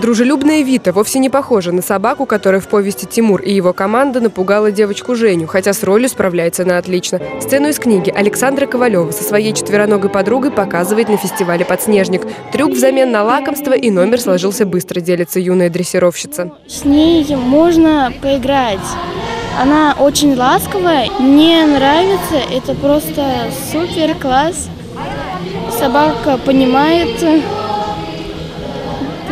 Дружелюбная Вита вовсе не похожа на собаку, которая в повести «Тимур и его команда» напугала девочку Женю, хотя с ролью справляется она отлично. Сцену из книги Александра Ковалева со своей четвероногой подругой показывает на фестивале «Подснежник». Трюк взамен на лакомство и номер сложился быстро, делится юная дрессировщица. С ней можно поиграть. Она очень ласковая, мне нравится, это просто супер класс. Собака понимает,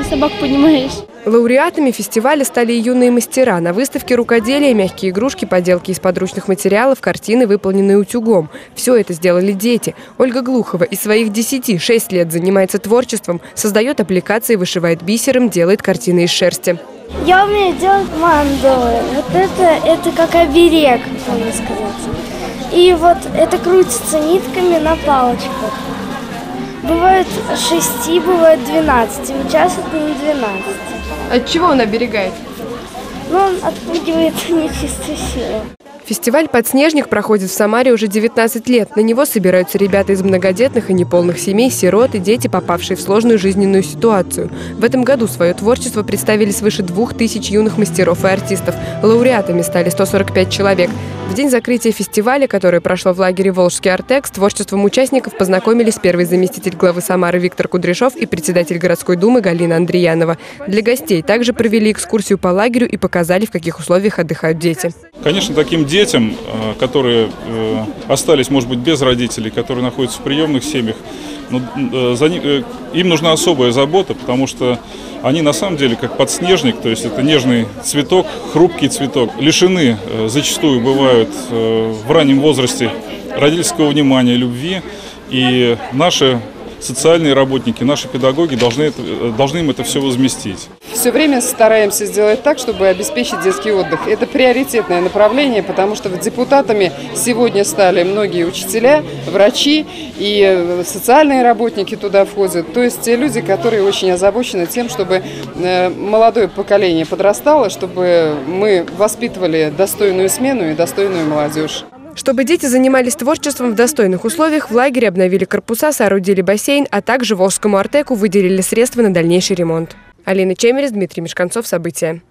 собак понимаешь. Лауреатами фестиваля стали и юные мастера. На выставке рукоделия, мягкие игрушки, поделки из подручных материалов, картины, выполненные утюгом. Все это сделали дети. Ольга Глухова из своих 10-6 лет занимается творчеством, создает аппликации, вышивает бисером, делает картины из шерсти. Я умею делать мандалы. Вот это, это как оберег, можно сказать. И вот это крутится нитками на палочках. Бывает шести, бывает двенадцати. Сейчас это не двенадцать. От чего он оберегает? Ну, он отпугивает нечистую силу. Фестиваль «Подснежник» проходит в Самаре уже 19 лет. На него собираются ребята из многодетных и неполных семей, сирот и дети, попавшие в сложную жизненную ситуацию. В этом году свое творчество представили свыше двух тысяч юных мастеров и артистов. Лауреатами стали 145 человек. В день закрытия фестиваля, которое прошло в лагере «Волжский Артек», с творчеством участников познакомились первый заместитель главы Самары Виктор Кудряшов и председатель городской думы Галина Андреянова. Для гостей также провели экскурсию по лагерю и показали, в каких условиях отдыхают дети. Конечно, таким детям, э, которые э, остались, может быть, без родителей, которые находятся в приемных семьях, ну, э, за ним, им нужна особая забота, потому что они на самом деле как подснежник, то есть это нежный цветок, хрупкий цветок, лишены зачастую бывают в раннем возрасте родительского внимания, любви. И наши социальные работники, наши педагоги должны, это, должны им это все возместить. Все время стараемся сделать так, чтобы обеспечить детский отдых. Это приоритетное направление, потому что депутатами сегодня стали многие учителя, врачи и социальные работники туда входят. То есть те люди, которые очень озабочены тем, чтобы э, молодое поколение подрастало, чтобы мы воспитывали достойную смену и достойную молодежь. Чтобы дети занимались творчеством в достойных условиях, в лагере обновили корпуса, соорудили бассейн, а также Волжскому Артеку выделили средства на дальнейший ремонт. Алина Чемерис, Дмитрий Мешканцов. События.